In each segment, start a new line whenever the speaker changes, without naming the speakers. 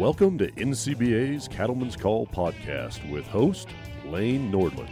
Welcome to NCBA's Cattlemen's Call podcast with host Lane Nordlund.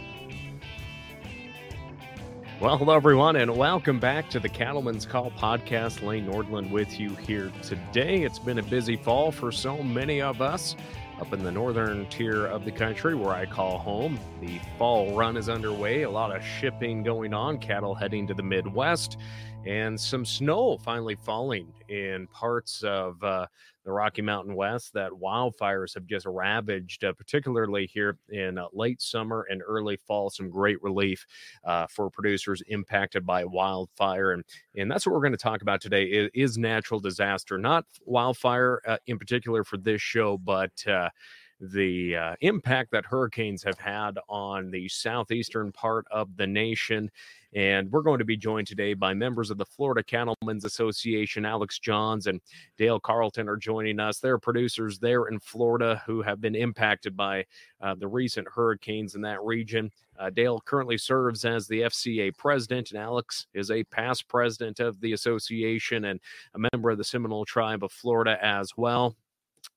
Well, hello, everyone, and welcome back to the Cattlemen's Call podcast. Lane Nordlund with you here today. It's been a busy fall for so many of us up in the northern tier of the country where I call home. The fall run is underway, a lot of shipping going on, cattle heading to the Midwest, and some snow finally falling in parts of uh, the Rocky Mountain West that wildfires have just ravaged, uh, particularly here in uh, late summer and early fall. Some great relief uh, for producers impacted by wildfire. And, and that's what we're going to talk about today is, is natural disaster, not wildfire uh, in particular for this show, but uh, the uh, impact that hurricanes have had on the southeastern part of the nation. And we're going to be joined today by members of the Florida Cattlemen's Association. Alex Johns and Dale Carlton are joining us. They're producers there in Florida who have been impacted by uh, the recent hurricanes in that region. Uh, Dale currently serves as the FCA president, and Alex is a past president of the association and a member of the Seminole Tribe of Florida as well.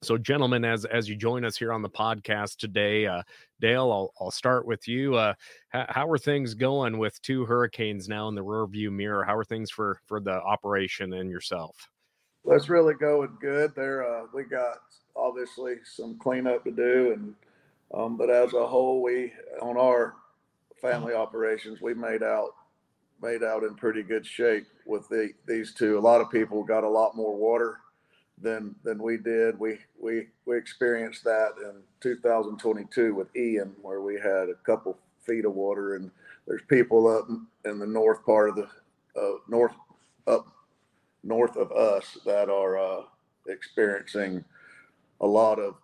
So, gentlemen, as as you join us here on the podcast today, uh, Dale, I'll I'll start with you. Uh, how, how, are things going with two hurricanes now in the rearview mirror? How are things for for the operation and yourself?
Well, it's really going good. There, uh, we got obviously some cleanup to do, and um, but as a whole, we on our family operations, we made out made out in pretty good shape with the, these two. A lot of people got a lot more water than than we did. We we we experienced that in 2022 with Ian, where we had a couple feet of water, and there's people up in the north part of the uh, north up north of us that are uh, experiencing a lot of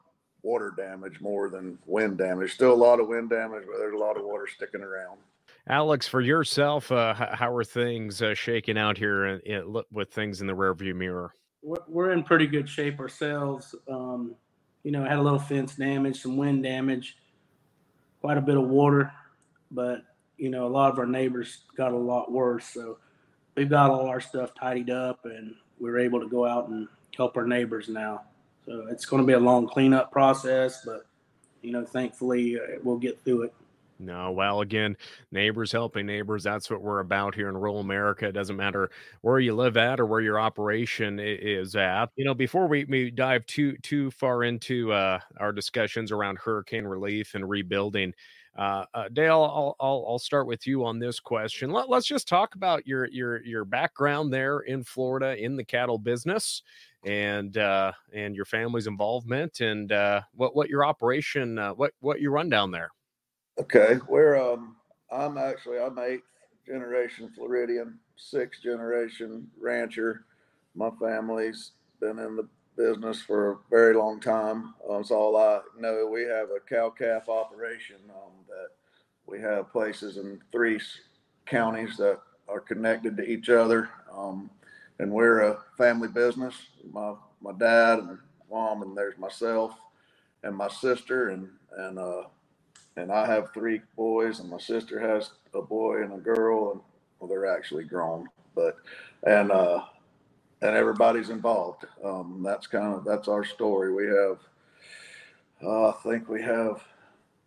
water damage more than wind damage. Still a lot of wind damage, but there's a lot of water sticking around.
Alex, for yourself, uh, how are things uh, shaking out here in, in, with things in the rearview mirror?
We're in pretty good shape ourselves. Um, you know, had a little fence damage, some wind damage, quite a bit of water, but you know, a lot of our neighbors got a lot worse. So we've got all our stuff tidied up, and we're able to go out and help our neighbors now. So it's going to be a long cleanup process, but you know, thankfully uh, we'll get through it.
No, well, again, neighbors helping neighbors. That's what we're about here in rural America. It doesn't matter where you live at or where your operation is at. You know, before we, we dive too too far into uh, our discussions around hurricane relief and rebuilding, uh, uh, Dale, I'll, I'll, I'll start with you on this question. Let, us just talk about your your your background there in Florida in the cattle business and uh, and your family's involvement and uh, what what your operation uh, what what you run down there.
Okay, we're um, I'm actually I'm eighth generation Floridian, sixth generation rancher. My family's been in the business for a very long time. Um, all I know. We have a cow calf operation um, that we have places in three counties that are connected to each other, um, and we're a family business. My my dad and mom, and there's myself and my sister, and and uh, and I have three boys, and my sister has a boy and a girl, and well, they're actually grown, but and uh, and everybody's involved. Um, that's kind of that's our story. We have, uh, I think we have.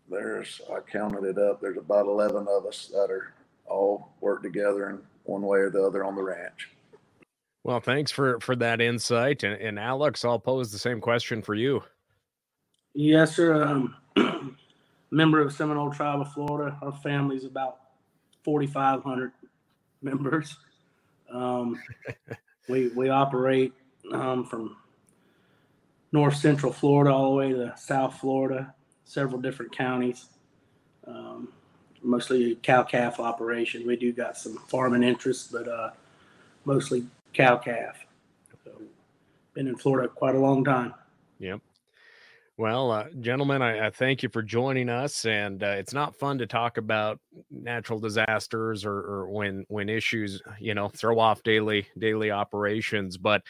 There's I counted it up. There's about eleven of us that are all work together in one way or the other on the ranch.
Well, thanks for for that insight, and, and Alex, I'll pose the same question for you.
Yes, sir. Um, member of Seminole Tribe of Florida. Our family's about 4,500 members. Um, we we operate um, from north central Florida all the way to South Florida, several different counties. Um, mostly cow calf operation. We do got some farming interests, but uh, mostly cow calf. So, been in Florida quite a long time.
Yep. Well, uh, gentlemen, I, I, thank you for joining us. And uh, it's not fun to talk about natural disasters or, or, when when issues, you know, throw off daily daily operations. But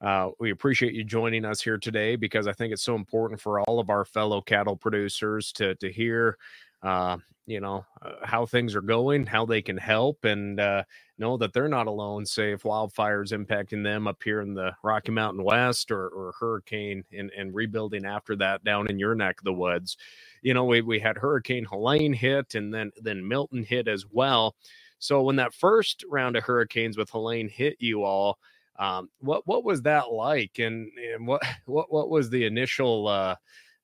uh, we appreciate you joining us here today because I think it's so important for all of our fellow cattle producers to to hear uh, you know uh, how things are going, how they can help, and uh, know that they're not alone. Say if wildfires impacting them up here in the Rocky Mountain West, or, or hurricane and, and rebuilding after that down in your neck of the woods. You know, we we had Hurricane Helene hit, and then then Milton hit as well. So when that first round of hurricanes with Helene hit you all, um, what what was that like, and and what what what was the initial uh,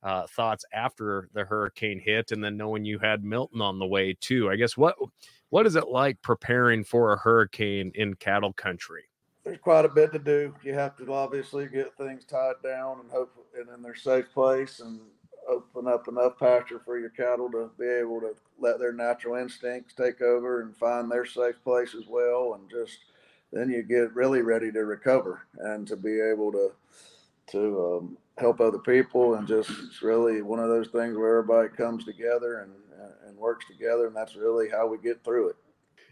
uh, thoughts after the hurricane hit, and then knowing you had Milton on the way too? I guess what what is it like preparing for a hurricane in cattle country?
There's quite a bit to do. You have to obviously get things tied down and hope and in their safe place and open up enough pasture for your cattle to be able to let their natural instincts take over and find their safe place as well and just then you get really ready to recover and to be able to to um, help other people and just it's really one of those things where everybody comes together and and works together and that's really how we get through it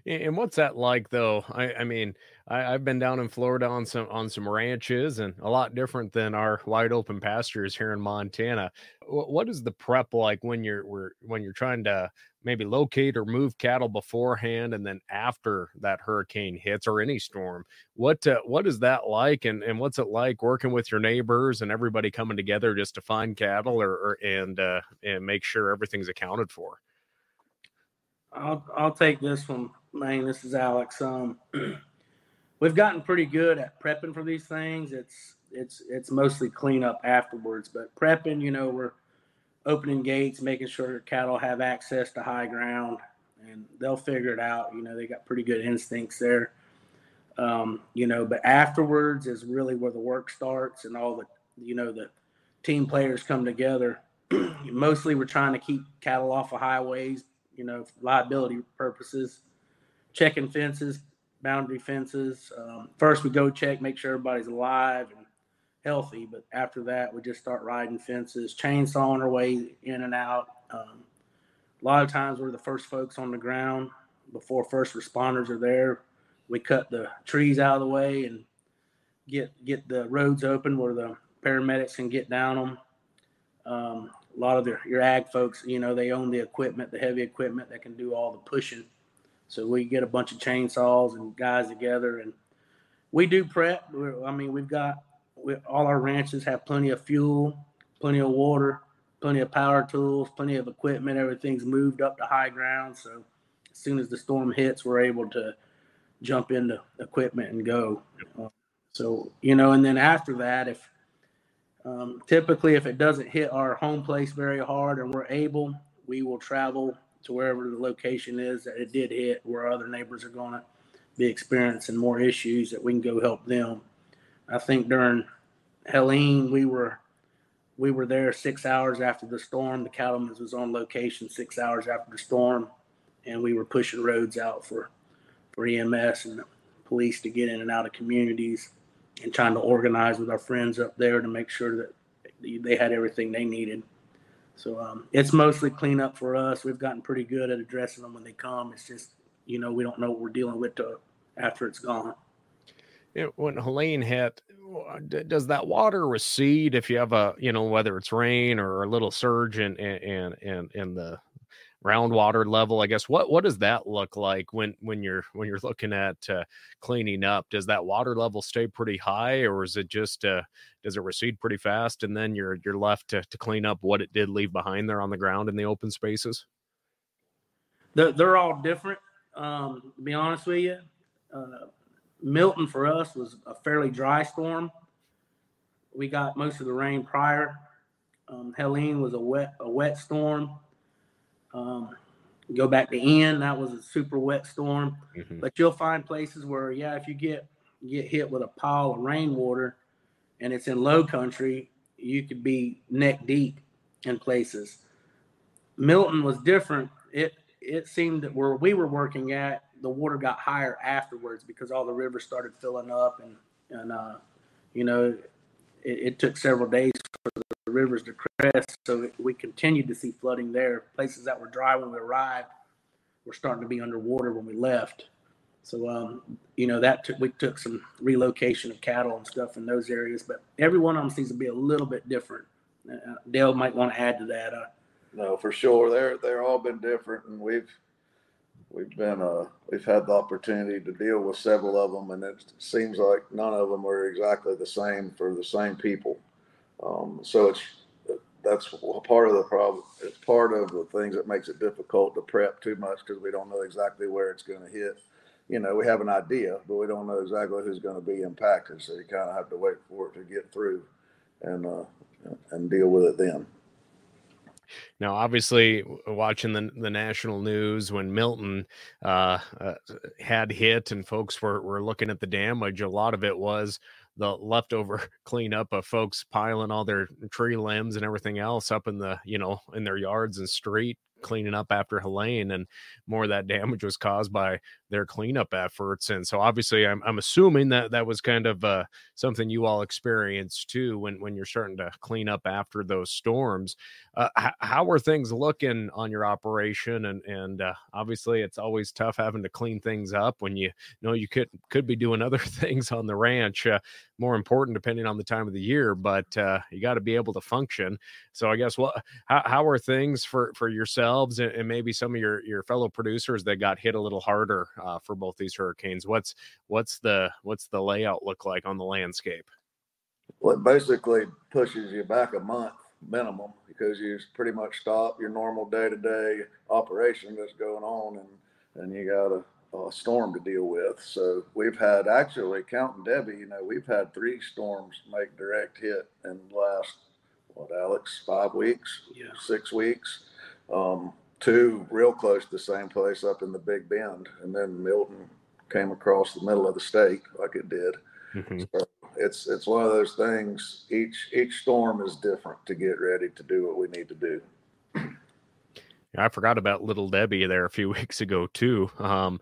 and what's that like though i i mean I, have been down in Florida on some on some ranches and a lot different than our wide open pastures here in Montana. What, what is the prep like when you're when you're trying to maybe locate or move cattle beforehand and then after that hurricane hits or any storm? What uh, what is that like and and what's it like working with your neighbors and everybody coming together just to find cattle or, or and uh, and make sure everything's accounted for?
I'll I'll take this one, man. This is Alex. Um we've gotten pretty good at prepping for these things. It's it's it's mostly cleanup afterwards, but prepping, you know, we're opening gates, making sure cattle have access to high ground, and they'll figure it out. You know, they got pretty good instincts there. Um, you know, but afterwards is really where the work starts, and all the you know the team players come together. Mostly, we're trying to keep cattle off of highways, you know, liability purposes, checking fences, boundary fences. Um, first, we go check, make sure everybody's alive and healthy. But after that, we just start riding fences, chainsawing our way in and out. Um, a lot of times, we're the first folks on the ground before first responders are there. We cut the trees out of the way and get get the roads open where the paramedics can get down them. Um, a lot of your ag folks, you know, they own the equipment, the heavy equipment that can do all the pushing so we get a bunch of chainsaws and guys together, and we do prep. We're, I mean, we've got we, all our ranches have plenty of fuel, plenty of water, plenty of power tools, plenty of equipment. Everything's moved up to high ground. So as soon as the storm hits, we're able to jump into equipment and go. Uh, so you know, and then after that, if um, typically if it doesn't hit our home place very hard and we're able, we will travel to wherever the location is that it did hit, where other neighbors are going to be experiencing more issues that we can go help them. I think during Helene, we were we were there six hours after the storm. The cattlemen's was on location six hours after the storm, and we were pushing roads out for for EMS and police to get in and out of communities, and trying to organize with our friends up there to make sure that they had everything they needed. So um, it's mostly cleanup for us. We've gotten pretty good at addressing them when they come. It's just you know we don't know what we're dealing with to, after it's gone.
when Helene hit, does that water recede if you have a you know whether it's rain or a little surge in in in in the groundwater level i guess what what does that look like when when you're when you're looking at uh, cleaning up? Does that water level stay pretty high or is it just uh, does it recede pretty fast and then you're you're left to, to clean up what it did leave behind there on the ground in the open spaces?
They're, they're all different um, to be honest with you. Uh, milton for us was a fairly dry storm. We got most of the rain prior. Um, helene was a wet a wet storm um, go back to Ian, that was a super wet storm. Mm-hmm. But you'll find places where, yeah, if you get get hit with a pile of rainwater and it's in low country, you could be neck deep in places. Milton was different. It it seemed that where we were working at, the water got higher afterwards because all the rivers started filling up and and uh, you know it, it took several days for the rivers to crest. So we continued to see flooding there. Places that were dry when we arrived were starting to be underwater when we left. So, um, you know, that we took some relocation of cattle and stuff in those areas, but every one of them seems to be a little bit different. Uh, Dale might want to add to that. Uh,
no, for sure. They're they're all been different, and we've we've been uh we've had the opportunity to deal with several of them, and it seems like none of them are exactly the same for the same people. Um, so it's that's part of the problem. It's part of the things that makes it difficult to prep too much because we don't know exactly where it's going to hit. You know, we have an idea, but we don't know exactly who's going to be impacted. So you kind of have to wait for it to get through and uh, and deal with it then.
Now, obviously, watching the the national news when Milton uh, uh, had hit and folks were were looking at the damage, a lot of it was the leftover cleanup of folks piling all their tree limbs and everything else up in the you know in their yards and street cleaning up after Helene, and more of that damage was caused by their cleanup efforts. And so, obviously, I'm, I'm assuming that that was kind of uh, something you all experienced too when when you're starting to clean up after those storms. Uh, h- how are things looking on your operation? And and uh, obviously, it's always tough having to clean things up when you know you could could be doing other things on the ranch. More important depending on the time of the year, but uh, you got to be able to function. So, I guess what how, how are things for for yourselves and, and maybe some of your your fellow producers that got hit a little harder uh, for both these hurricanes. What's what's the what's the layout look like on the landscape?
Well, it basically pushes you back a month minimum because you pretty much stop your normal day to day operation that's going on, and and you got a, a storm to deal with. So we've had actually counting Debbie, you know, we've had three storms make direct hit in the last what Alex five weeks,
Yeah.
six weeks. Um, two real close to the same place up in the Big Bend, and then Milton came across the middle of the state like it did.
Mhm.
So it's it's one of those things. Each each storm is different to get ready to do what we need to do.
I forgot about little Debbie there a few weeks ago too. Um,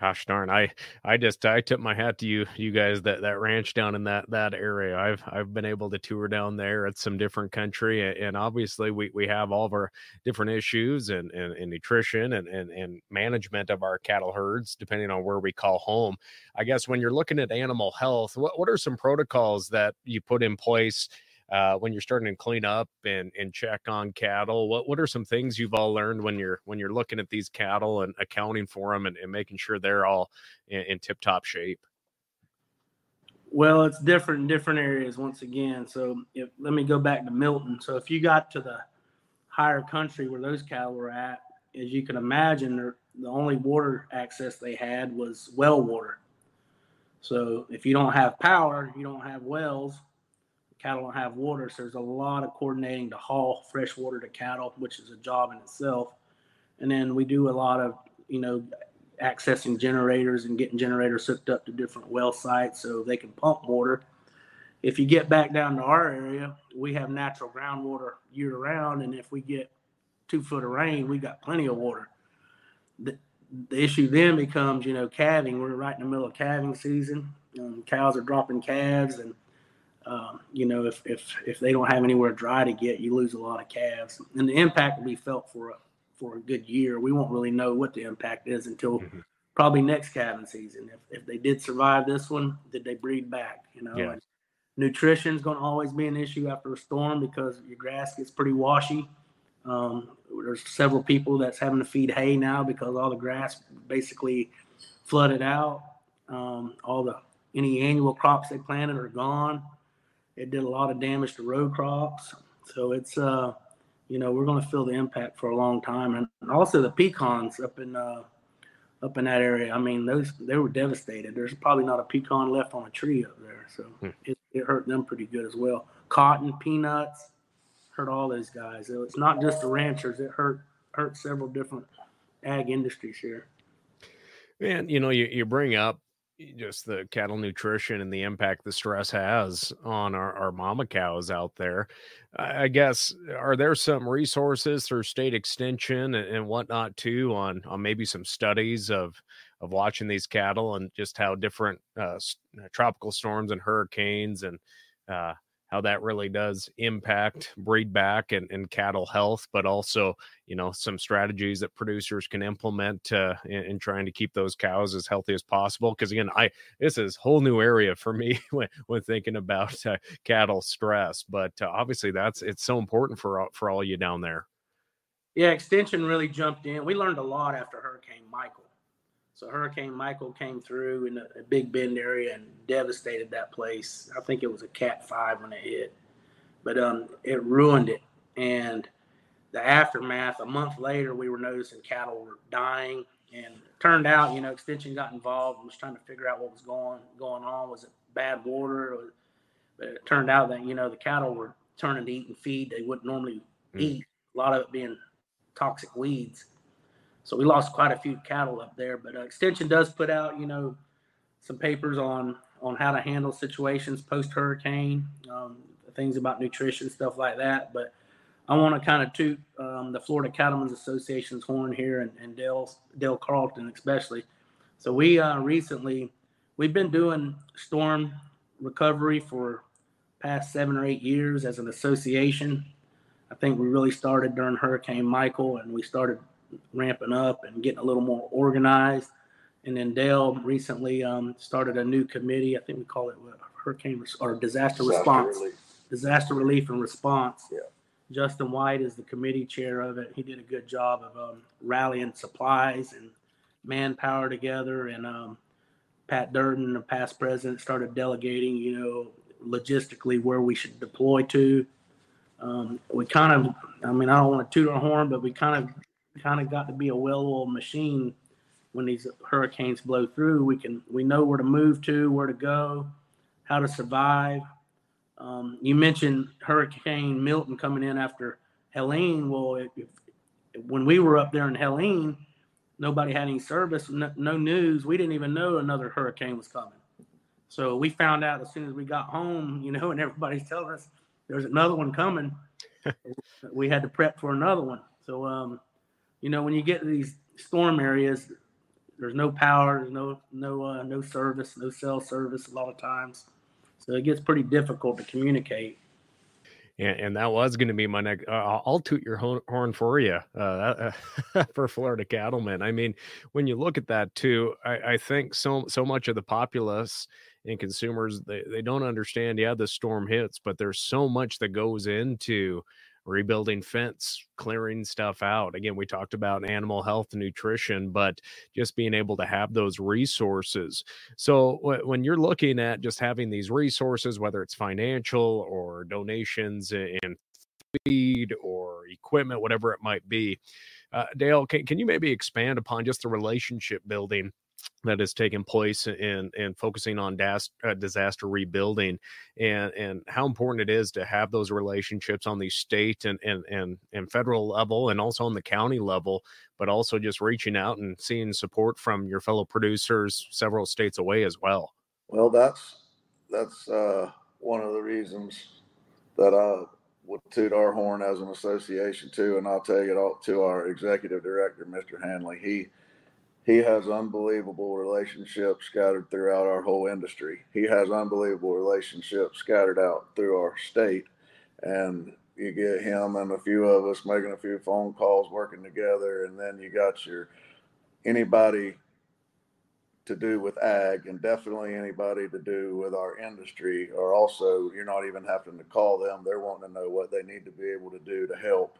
gosh darn, I I just I tip my hat to you you guys that that ranch down in that that area. I've I've been able to tour down there at some different country, and obviously we we have all of our different issues and and, and nutrition and, and and management of our cattle herds depending on where we call home. I guess when you're looking at animal health, what what are some protocols that you put in place? Uh, when you're starting to clean up and and check on cattle what what are some things you've all learned when you're when you're looking at these cattle and accounting for them and, and making sure they're all in, in tip top shape
Well, it's different in different areas once again. So if, let me go back to Milton. So if you got to the higher country where those cattle were at, as you can imagine, the only water access they had was well water. So if you don't have power, you don't have wells, cattle don't have water. So there's a lot of coordinating to haul fresh water to cattle, which is a job in itself. And then we do a lot of, you know, accessing generators and getting generators hooked up to different well sites so they can pump water. If you get back down to our area, we have natural groundwater year round, and if we get two foot of rain, we got plenty of water. The, the issue then becomes, you know, calving. We're right in the middle of calving season. Um, cows are dropping calves, and um, you know, if if if they don't have anywhere dry to get, you lose a lot of calves, and the impact will be felt for a for a good year. We won't really know what the impact is until
Mhm.
probably next calving season. If if they did survive this one, did they breed back? You know,
Yeah.
nutrition is going to always be an issue after a storm because your grass gets pretty washy. Um, there's several people that's having to feed hay now because all the grass basically flooded out. Um, all the any annual crops they planted are gone. It did a lot of damage to row crops. So it's uh, you know, we're going to feel the impact for a long time, and also the pecans up in uh, up in that area. I mean, those they were devastated. There's probably not a pecan left on a tree up there, so
Hmm.
it, it hurt them pretty good as well. Cotton, peanuts, hurt all those guys. So it's not just the ranchers. It hurt hurt several different ag industries here.
and you know you, you bring up just the cattle nutrition and the impact the stress has on our, our mama cows out there. I guess are there some resources through state extension and, and whatnot too on on maybe some studies of of watching these cattle and just how different uh, tropical storms and hurricanes and uh, how that really does impact breed back and, and cattle health, but also, you know, some strategies that producers can implement uh, in, in trying to keep those cows as healthy as possible. Because again, I this is a whole new area for me when, when thinking about uh, cattle stress, but uh, obviously that's it's so important for for all you down there.
Yeah, Extension really jumped in. We learned a lot after Hurricane Michael. So Hurricane Michael came through in a, a Big Bend area and devastated that place. I think it was a Cat Five when it hit, but um, it ruined it. And the aftermath, a month later, we were noticing cattle were dying, and turned out, you know, Extension got involved and was trying to figure out what was going going on. Was it bad water? Or, but it turned out that you know the cattle were turning to eat and feed they wouldn't normally mm. eat. A lot of it being toxic weeds. So we lost quite a few cattle up there. But uh, Extension does put out, you know, some papers on on how to handle situations post hurricane, um, things about nutrition, stuff like that. But I want to kind of toot um, the Florida Cattlemen's Association's horn here and, and Dale Dale Carlton especially. So we uh, recently we've been doing storm recovery for past seven or eight years as an association. I think we really started during Hurricane Michael, and we started ramping up and getting a little more organized. And then Dale recently um, started a new committee. I think we call it Hurricane or Disaster, disaster Response, relief. Disaster Relief and Response.
Yeah.
Justin White is the committee chair of it. He did a good job of um, rallying supplies and manpower together. And um, Pat Durden, the past president, started delegating, you know, logistically where we should deploy to. Um, we kind of, I mean, I don't want to toot our horn, but we kind of kind of got to be a well-oiled machine when these hurricanes blow through. We can we know where to move to, where to go, how to survive. Um, you mentioned Hurricane Milton coming in after Helene. Well, if, if, when we were up there in Helene, nobody had any service, no, no, news. We didn't even know another hurricane was coming. So we found out as soon as we got home, you know, and everybody's telling us there's another one coming. we had to prep for another one. So um, you know, when you get to these storm areas, there's no power, there's no no uh, no service, no cell service a lot of times, so it gets pretty difficult to communicate.
And, and that was going to be my next. Uh, I'll toot your horn for you uh, for Florida cattlemen. I mean, when you look at that too, I, I think so so much of the populace and consumers they, they don't understand. Yeah, the storm hits, but there's so much that goes into rebuilding fence, clearing stuff out. Again, we talked about animal health and nutrition, but just being able to have those resources. So when you're looking at just having these resources, whether it's financial or donations and feed or equipment, whatever it might be, uh, Dale, can, can you maybe expand upon just the relationship building that has taken place in in focusing on das, uh, disaster rebuilding and and how important it is to have those relationships on the state and and and, and federal level and also on the county level but also just reaching out and seeing support from your fellow producers several states away as well.
Well that's that's uh, one of the reasons that i would toot our horn as an association too and i'll it all to our executive director mr Handley he he has unbelievable relationships scattered throughout our whole industry. He has unbelievable relationships scattered out through our state. And you get him and a few of us making a few phone calls, working together, and then you got your anybody to do with ag and definitely anybody to do with our industry or also you're not even having to call them they're wanting to know what they need to be able to do to help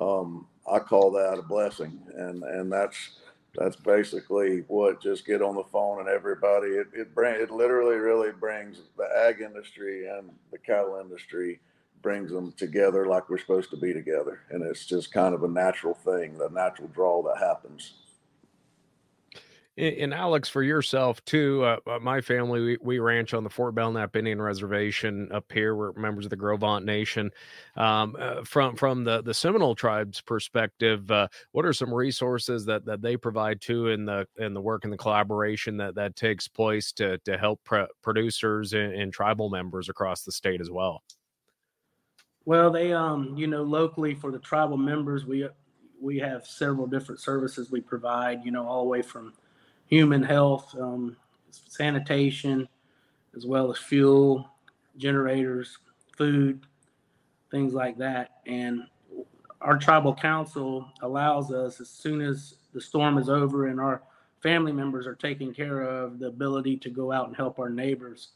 um, i call that a blessing and and that's that's basically what just get on the phone and everybody it it bring it literally really brings the ag industry and the cattle industry brings them together like we're supposed to be together. And it's just kind of a natural thing the natural draw that happens
and Alex, for yourself too, uh, uh, my family we, we, ranch on the Fort Belknap Indian Reservation up here. We're members of the Gros Nation. Um, uh, from from the the Seminole tribes perspective, uh, what are some resources that that they provide too in the in the work and the collaboration that that takes place to to help producers and, and tribal members across the state as well?
Well, they um you know locally for the tribal members we we have several different services we provide. You know all the way from human health, um, sanitation, as well as fuel, generators, food, things like that. And our tribal council allows us, as soon as the storm is over and our family members are taken care of, the ability to go out and help our neighbors.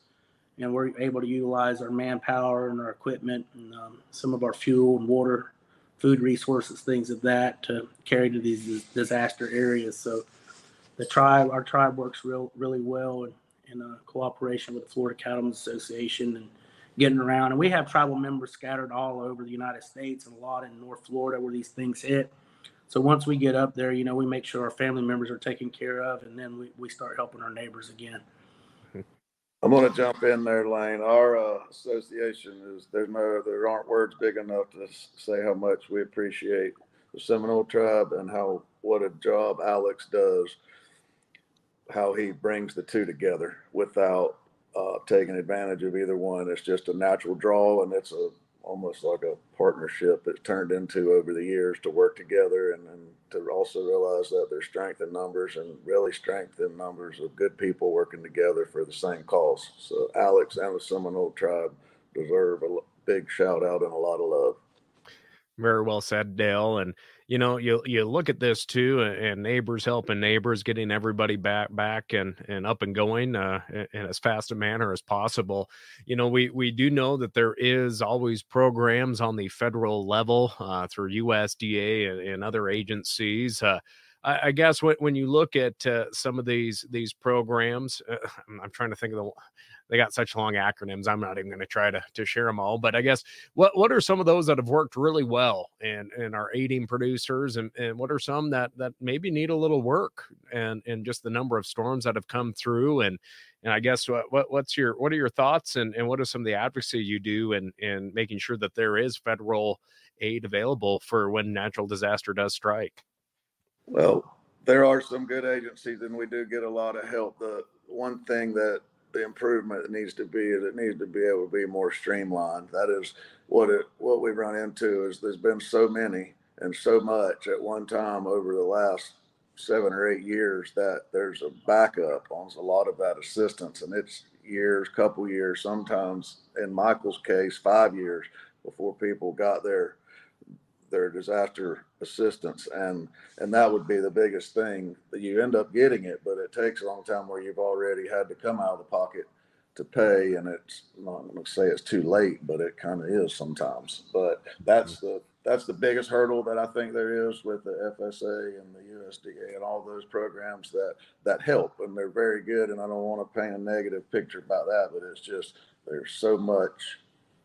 And we're able to utilize our manpower and our equipment and um, some of our fuel and water food resources, things of that to carry to these disaster areas. So the tribe, our tribe works real, really well in, in uh, cooperation with the Florida Cattlemen's Association and getting around. And we have tribal members scattered all over the United States and a lot in North Florida where these things hit. So once we get up there, you know, we make sure our family members are taken care of, and then we, we start helping our neighbors again.
I'm going to jump in there, Lane. Our uh, association is there's no there aren't words big enough to say how much we appreciate the Seminole tribe and how what a job Alex does, how he brings the two together without uh, taking advantage of either one. It's just a natural draw, and it's a almost like a partnership that's turned into over the years to work together and, and to also realize that there's strength in numbers and really strength in numbers of good people working together for the same cause. So Alex and the Seminole tribe deserve a big shout out and a lot of love.
Very well said, Dale. And you know, you you look at this too, and neighbors helping neighbors, getting everybody back back and and up and going uh, in as fast a manner as possible. You know, we we do know that there is always programs on the federal level uh, through USDA and, and other agencies. Uh, I, guess when, when you look at uh, some of these these programs, uh, I'm, trying to think of the they got such long acronyms. I'm not even going to try to to share them all. But I guess what what are some of those that have worked really well and and are aiding producers, and and what are some that that maybe need a little work, and and just the number of storms that have come through, and and I guess what, what what's your what are your thoughts, and and what are some of the advocacy you do, and and making sure that there is federal aid available for when natural disaster does strike.
Well, there are some good agencies, and we do get a lot of help. The one thing that the improvement that needs to be is it needs to be able to be more streamlined. That is what it what we run into is there's been so many and so much at one time over the last seven or eight years that there's a backup on a lot of that assistance and it's years, couple years, sometimes in Michael's case, five years before people got their their disaster assistance and and that would be the biggest thing. That you end up getting it but it takes a long time where you've already had to come out of the pocket to pay and it's I'm not going to say it's too late but it kind of is sometimes. But that's the that's the biggest hurdle that I think there is with the FSA and the USDA and all those programs that that help and they're very good and I don't want to paint a negative picture about that but it's just there's so much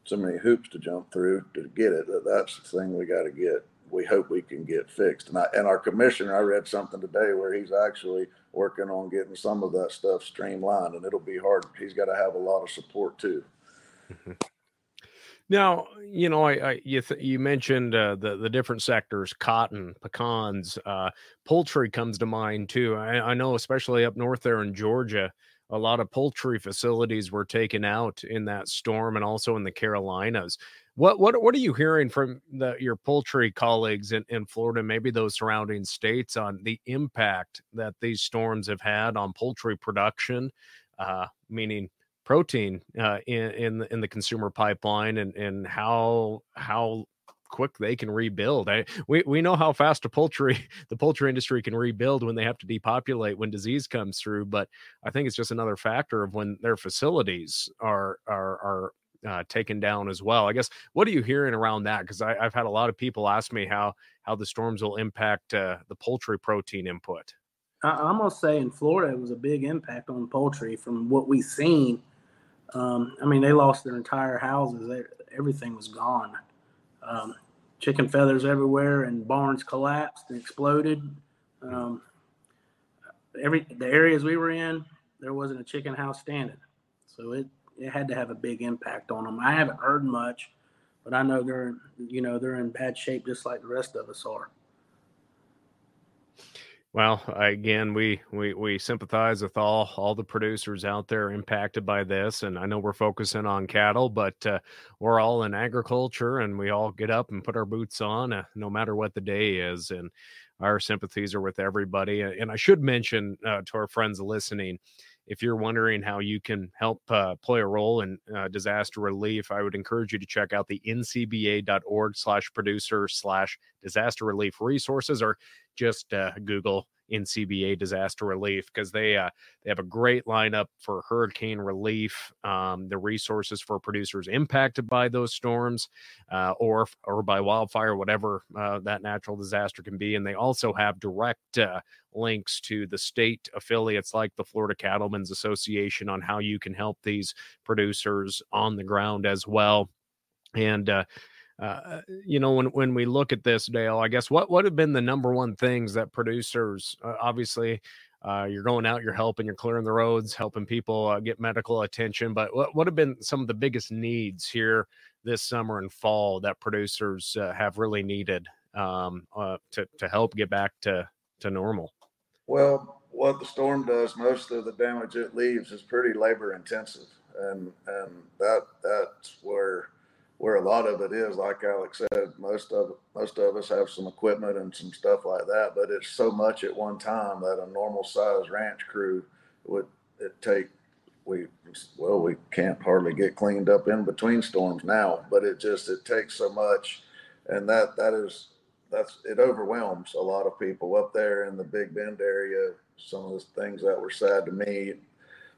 so many hoops to jump through to get it. That that's the thing we got to get. We hope we can get fixed. And I, and our commissioner, I read something today where he's actually working on getting some of that stuff streamlined, and it'll be hard. He's got to have a lot of support too.
Now, you know, I, I you th- you mentioned uh, the the different sectors: cotton, pecans, uh, poultry comes to mind too. I, I know, especially up north there in Georgia, a lot of poultry facilities were taken out in that storm and also in the Carolinas. What what what are you hearing from the, your poultry colleagues in, in Florida, maybe those surrounding states, on the impact that these storms have had on poultry production, uh, meaning protein uh, in in the, in the consumer pipeline, and and how how quick they can rebuild. I, we we know how fast a poultry the poultry industry can rebuild when they have to depopulate when disease comes through. But I think it's just another factor of when their facilities are are are uh, taken down as well. I guess what are you hearing around that? Because I've had a lot of people ask me how how the storms will impact uh, the poultry protein input.
I, am gonna say in Florida it was a big impact on poultry from what we've seen. Um, I mean, they lost their entire houses; they, everything was gone. Um, chicken feathers everywhere, and barns collapsed and exploded. Um, every the areas we were in, there wasn't a chicken house standing, so it it had to have a big impact on them. I haven't heard much, but I know they're you know they're in bad shape just like the rest of us are.
Well, again, we we we sympathize with all all the producers out there impacted by this, and I know we're focusing on cattle, but uh, we're all in agriculture, and we all get up and put our boots on, uh, no matter what the day is, and our sympathies are with everybody. And I should mention uh, to our friends listening, if you're wondering how you can help uh, play a role in uh, disaster relief, I would encourage you to check out the ncba.org slash producer slash disaster relief resources or just uh, Google NCBA disaster relief because they uh, they have a great lineup for hurricane relief, um, the resources for producers impacted by those storms uh, or or by wildfire, whatever uh, that natural disaster can be, and they also have direct uh, links to the state affiliates like the Florida Cattlemen's Association on how you can help these producers on the ground as well. And uh, uh, you know, when when we look at this, Dale, I guess what what have been the number one things that producers, uh, obviously, uh, you're going out, you're helping, you're clearing the roads, helping people uh, get medical attention, but what what have been some of the biggest needs here this summer and fall that producers uh, have really needed um, to to help get back to to normal?
Well, what the storm does, most of the damage it leaves is pretty labor intensive, and and that that's where where a lot of it is. Like Alex said, most of most of us have some equipment and some stuff like that, but it's so much at one time that a normal size ranch crew would it take. We well, we can't hardly get cleaned up in between storms now, but it just it takes so much, and that that is that's it overwhelms a lot of people up there in the Big Bend area. Some of the things that were sad to me,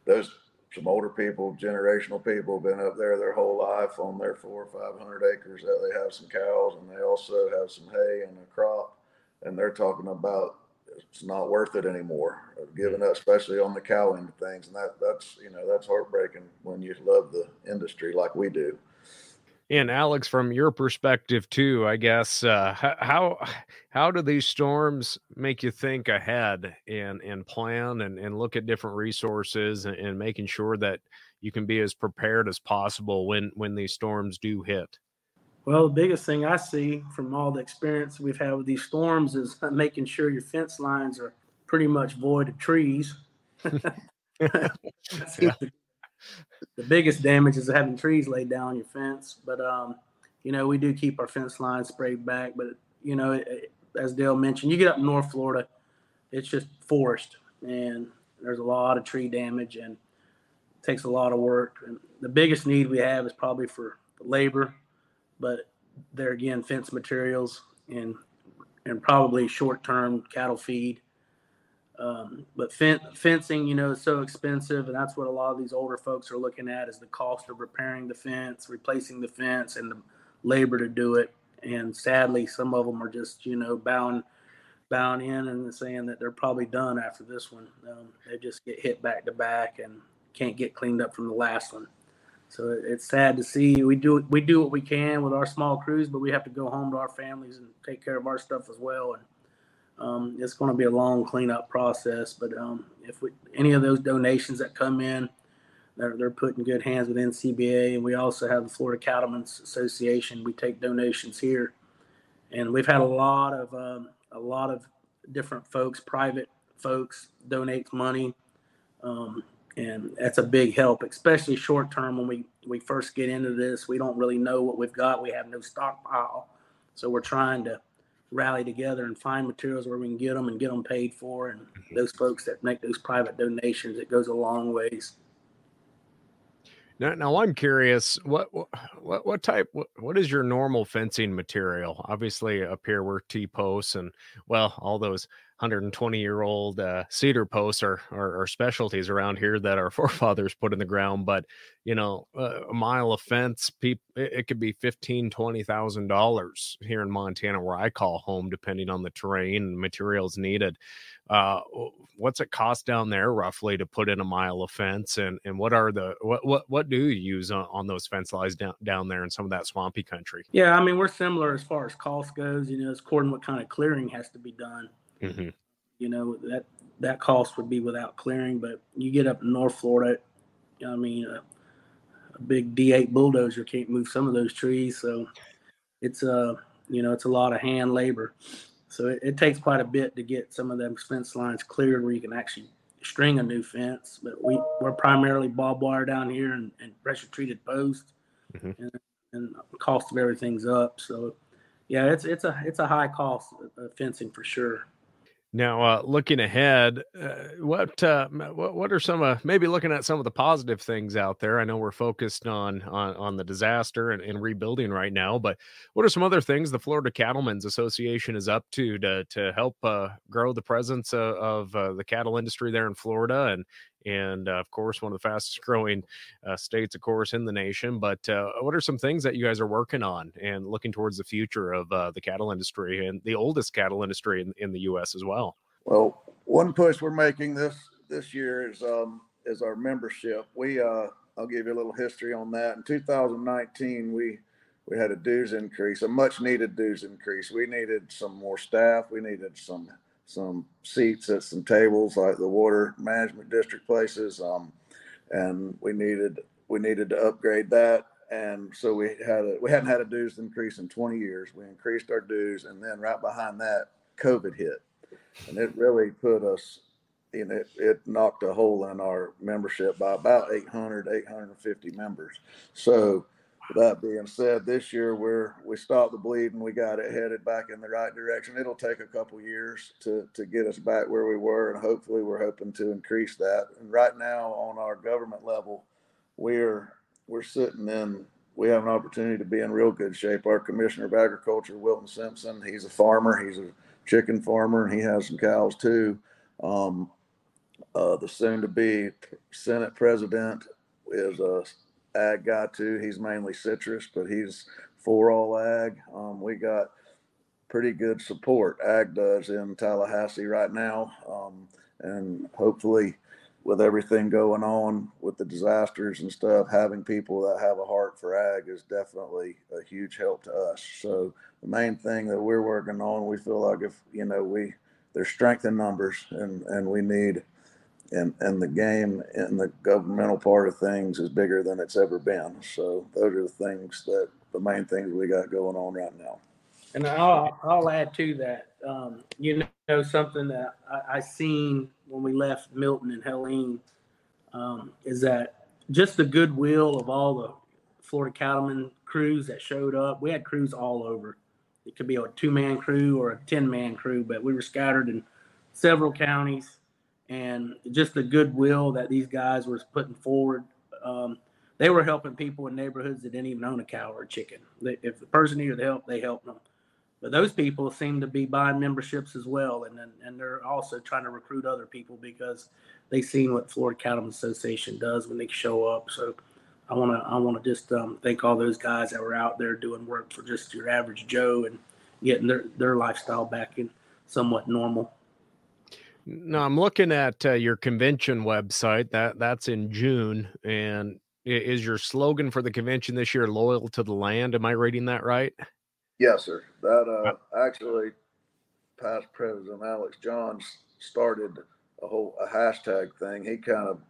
those some older people, generational people, been up there their whole life on their four or five hundred acres. That they have some cows and they also have some hay and a crop, and they're talking about it's not worth it anymore. Giving up, especially on the cow end of things, and that that's you know that's heartbreaking when you love the industry like we do.
And Alex, from your perspective too, I guess uh, how how do these storms make you think ahead and and plan and, and look at different resources and, and making sure that you can be as prepared as possible when when these storms do hit?
Well, the biggest thing I see from all the experience we've had with these storms is making sure your fence lines are pretty much void of trees. yeah the biggest damage is having trees laid down your fence. But um, you know, we do keep our fence line sprayed back. But you know, it, it, as Dale mentioned, you get up North Florida, it's just forest, and there's a lot of tree damage, and takes a lot of work. And the biggest need we have is probably for labor, but there again, fence materials and and probably short term cattle feed um, but fen- fencing, you know, is so expensive, and that's what a lot of these older folks are looking at is the cost of repairing the fence, replacing the fence, and the labor to do it. And sadly, some of them are just, you know, bowing, bowing in and saying that they're probably done after this one. Um, they just get hit back to back and can't get cleaned up from the last one. So it's sad to see. We do we do what we can with our small crews, but we have to go home to our families and take care of our stuff as well. And um, it's going to be a long cleanup process, but um, if we, any of those donations that come in, they're, they're put in good hands with NCBA, and we also have the Florida Cattlemen's Association. We take donations here, and we've had a lot of um, a lot of different folks, private folks, donate money, um, and that's a big help, especially short term when we we first get into this. We don't really know what we've got. We have no stockpile, so we're trying to rally together and find materials where we can get them and get them paid for. And mm-hmm. those folks that make those private donations, it goes a long ways.
Now, now I'm curious what what what type what, what is your normal fencing material? Obviously, up here we're T posts and well, all those 120 year old uh, cedar posts are, are, specialties around here that our forefathers put in the ground. But you know, uh, a mile of fence, people, it, it could be fifteen, twenty thousand dollars here in Montana, where I call home, depending on the terrain and materials needed. Uh, what's it cost down there roughly to put in a mile of fence, and and what are the what what what do you use on, on those fence lines down down there in some of that swampy country?
Yeah, I mean we're similar as far as cost goes. You know, it's according what kind of clearing has to be done. Mm-hmm. You know that that cost would be without clearing, but you get up in North Florida, I mean, a, a big D8 bulldozer can't move some of those trees, so it's a uh, you know it's a lot of hand labor. So it, it, takes quite a bit to get some of them fence lines cleared where you can actually string a new fence. But we we're primarily barbed wire down here and, and pressure treated posts, mm-hmm. and, and cost of everything's up. So yeah, it's it's a it's a high cost of fencing for sure.
Now, uh, looking ahead, uh, what, uh, what what are some uh, maybe looking at some of the positive things out there? I know we're focused on on, on the disaster and, and rebuilding right now, but what are some other things the Florida Cattlemen's Association is up to to to help uh, grow the presence of, of uh, the cattle industry there in Florida and and uh, of course one of the fastest growing uh, states of course in the nation but uh, what are some things that you guys are working on and looking towards the future of uh, the cattle industry and the oldest cattle industry in, in the us as well?
Well one push we're making this this year is um is our membership. We uh i'll give you a little history on that. In 2019 we we had a dues increase a much needed dues increase. We needed some more staff. We needed some some seats at some tables like the water management district places. Um, and we needed we needed to upgrade that. And so we had a, we hadn't had a dues increase in 20 years. We increased our dues, and then right behind that, COVID hit, and it really put us. You know, it, it knocked a hole in our membership by about 800, 850 members. So that being said, this year we're we stopped the bleeding. We got it headed back in the right direction. It'll take a couple years to to get us back where we were, and hopefully we're hoping to increase that. And right now on our government level, we're we're sitting in. We have an opportunity to be in real good shape. Our Commissioner of Agriculture, Wilton Simpson, he's a farmer. He's a chicken farmer, and he has some cows too. Um, uh, the soon-to-be Senate President is a ag guy too. He's mainly citrus, but he's for all ag. Um, we got pretty good support. Ag does in Tallahassee right now, um, and hopefully, with everything going on with the disasters and stuff, having people that have a heart for ag is definitely a huge help to us. So the main thing that we're working on, we feel like if you know we there's strength in numbers, and and we need and and the game and the governmental part of things is bigger than it's ever been. So those are the things that the main things we got going on right now.
And I'll I'll add to that. Um, you know something that I, I, seen when we left Milton and Helene um, is that just the goodwill of all the Florida cattlemen crews that showed up. We had crews all over. It could be a two man crew or a ten man crew, but we were scattered in several counties and just the goodwill that these guys were putting forward. Um, they were helping people in neighborhoods that didn't even own a cow or a chicken. They, if the person needed help, they helped them. But those people seem to be buying memberships as well, and and they're also trying to recruit other people because they've seen what Florida Cattlemen's Association does when they show up. So I want to I want to just um, thank all those guys that were out there doing work for just your average Joe and getting their their lifestyle back in somewhat normal.
No, I'm looking at uh, your convention website. That that's in June, and is your slogan for the convention this year "Loyal to the Land"? Am I reading that right?
Yes, sir. That uh, actually, past President Alex Johns started a whole a hashtag thing. He kind of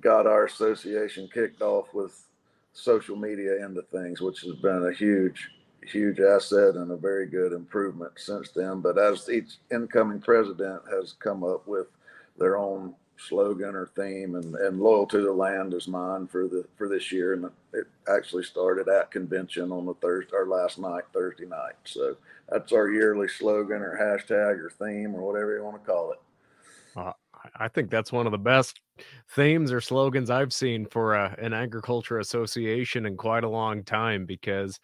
got our association kicked off with social media into things, which has been a huge huge asset and a very good improvement since then. But as each incoming president has come up with their own slogan or theme, and, and loyal to the land is mine for the for this year, and it actually started at convention on the Thursday or last night, Thursday night. So that's our yearly slogan or hashtag or theme or whatever you want to call it.
Uh, I think that's one of the best themes or slogans I've seen for a, uh, an agriculture association in quite a long time because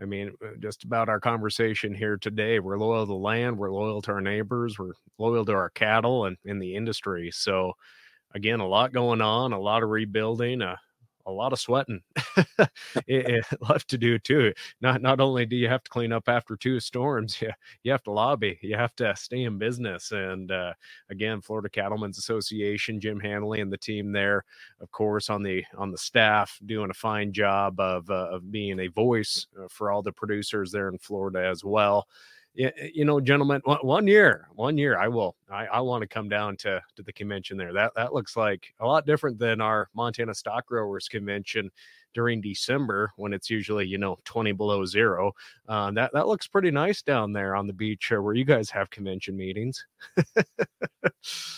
I mean, uh, just about our conversation here today. We're loyal to the land, we're loyal to our neighbors, we're loyal to our cattle and in the industry. So, again, a lot going on, a lot of rebuilding, uh, a lot of sweating it, it left to do too. Not not only do you have to clean up after two storms, you you have to lobby, you have to stay in business. And uh, again, Florida Cattlemen's Association, Jim Handley and the team there, of course, on the on the staff, doing a fine job of uh, of being a voice uh, for all the producers there in Florida as well you know, gentlemen, one year, one year, I will, I, I want to come down to to the convention there. That that looks like a lot different than our Montana Stock Growers convention during December when it's usually you know 20 below zero. Uh, that that looks pretty nice down there on the beach uh, where you guys have convention meetings.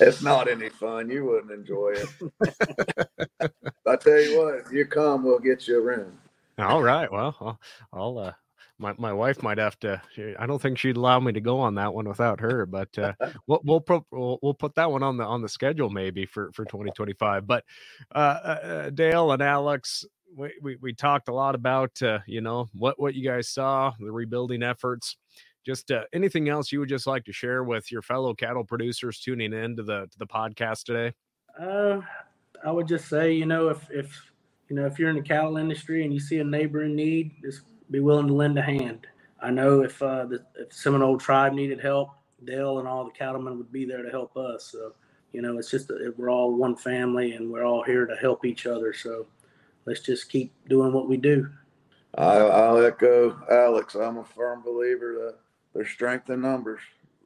it's not any fun. You wouldn't enjoy it. I tell you what, if you come, we'll get you a room.
All right. Well, I'll, I'll uh, my, my wife might have to. I don't think she'd allow me to go on that one without her. But uh, we'll we'll, pro, we'll, we'll put that one on the on the schedule maybe for for 2025. But uh, uh, Dale and Alex, we, we, we talked a lot about uh, you know what what you guys saw, the rebuilding efforts. Just uh, anything else you would just like to share with your fellow cattle producers tuning in to the to the podcast today?
Uh, I would just say, you know, if if you know if you're in the cattle industry and you see a neighbor in need, just be willing to lend a hand. I know if uh, the if Seminole tribe needed help, Dale and all the cattlemen would be there to help us. So, you know, it's just a, we're all one family and we're all here to help each other. So, let's just keep doing what we do.
I, I'll echo Alex. I'm a firm believer that there's strength in numbers.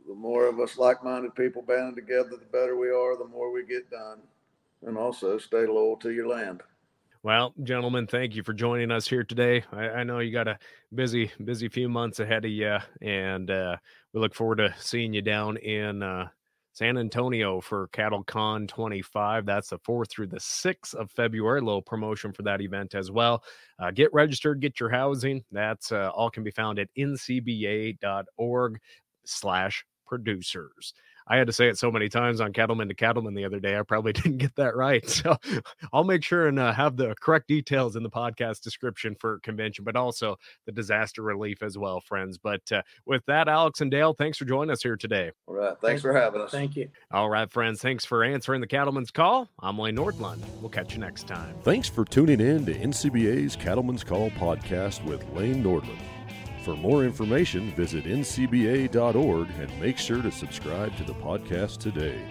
The more of us like-minded people banding together, the better we are. The more we get done, and also stay loyal to your land.
Well, gentlemen, thank you for joining us here today. I, I, know you got a busy, busy few months ahead of you, and uh, we look forward to seeing you down in uh, San Antonio for Cattle Con 25. That's the 4th through the 6th of February. Little promotion for that event as well. Uh, get registered, get your housing. That's uh, all can be found at ncba.org slash producers. I had to say it so many times on Cattlemen to Cattlemen the other day. I probably didn't get that right. So I'll make sure and uh, have the correct details in the podcast description for convention, but also the disaster relief as well, friends. But uh, with that, Alex and Dale, thanks for joining us here today.
All right. Thanks for having us.
Thank you.
All right, friends. Thanks for answering the Cattlemen's Call. I'm Lane Nordlund. We'll catch you next time.
Thanks for tuning in to NCBA's Cattlemen's Call podcast with Lane Nordlund. For more information, visit ncba.org and make sure to subscribe to the podcast today.